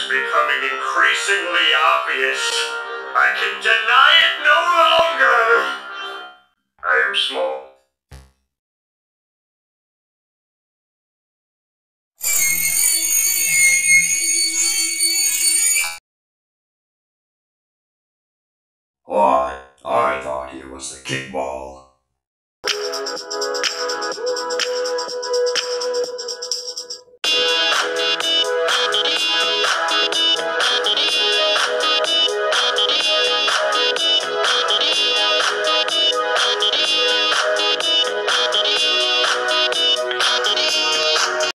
It's becoming increasingly obvious. I can deny it no longer. I am small. Why, I thought he was the kickball.